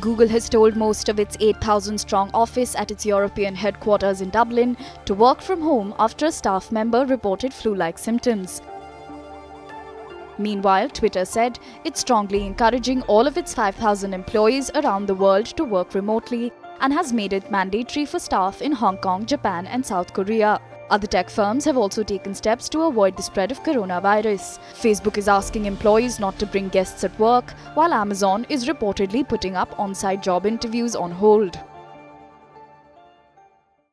Google has told most of its 8,000 strong office at its European headquarters in Dublin to work from home after a staff member reported flu like symptoms. Meanwhile, Twitter said it's strongly encouraging all of its 5,000 employees around the world to work remotely and has made it mandatory for staff in Hong Kong, Japan, and South Korea. Other tech firms have also taken steps to avoid the spread of coronavirus. Facebook is asking employees not to bring guests at work, while Amazon is reportedly putting up on site job interviews on hold.